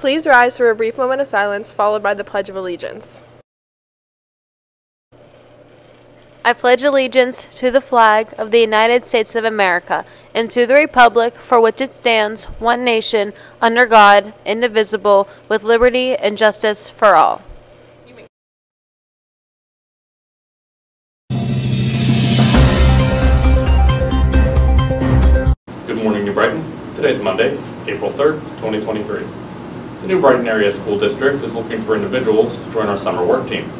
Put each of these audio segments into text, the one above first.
Please rise for a brief moment of silence, followed by the Pledge of Allegiance. I pledge allegiance to the flag of the United States of America and to the republic for which it stands, one nation, under God, indivisible, with liberty and justice for all. Good morning, New Brighton. Today is Monday, April 3rd, 2023. The New Brighton Area School District is looking for individuals to join our summer work team.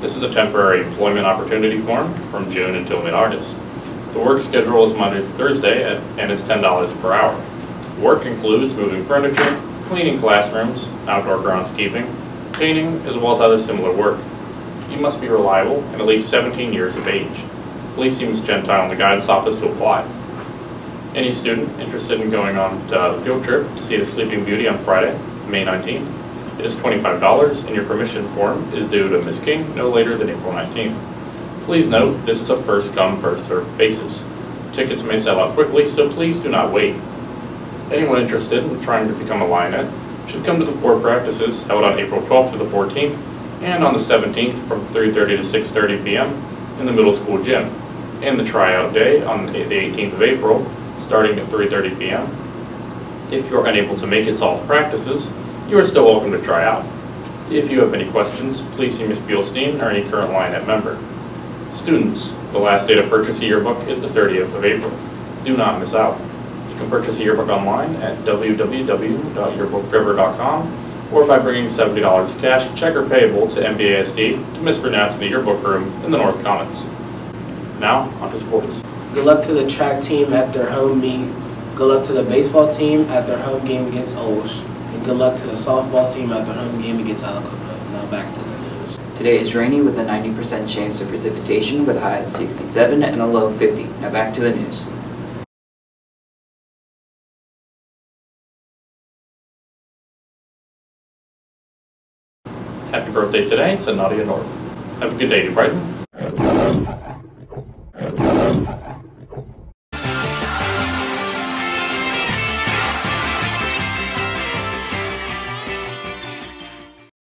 This is a temporary employment opportunity form from June until mid-August. The work schedule is Monday through Thursday at, and it's $10 per hour. Work includes moving furniture, cleaning classrooms, outdoor groundskeeping, painting, as well as other similar work. You must be reliable and at least 17 years of age. Please use Gentile in the guidance office to apply. Any student interested in going on uh, a field trip to see the Sleeping Beauty on Friday, May 19th, it is $25 and your permission form is due to Ms. King no later than April 19th. Please note, this is a first come, first served basis. Tickets may sell out quickly, so please do not wait. Anyone interested in trying to become a Lionette should come to the four practices held on April 12th to the 14th and on the 17th from 3.30 to 6.30 p.m. in the middle school gym, and the tryout day on the 18th of April starting at 3.30 p.m. If you're unable to make it to all the practices, you are still welcome to try out. If you have any questions, please see Ms. Bielstein or any current Lionette member. Students, the last day to purchase a yearbook is the 30th of April. Do not miss out. You can purchase a yearbook online at www.yearbookforever.com or by bringing $70 cash, check or payable to NBASD to in the yearbook room in the North Commons. Now, on to sports. Good luck to the track team at their home meet. Good luck to the baseball team at their home game against Olsh. And good luck to the softball team at their home game against Aliquippa. Now back to the news. Today is rainy with a 90% chance of precipitation with a high of 67 and a low of 50. Now back to the news. Happy birthday today to Nadia North. Have a good day, New Brighton.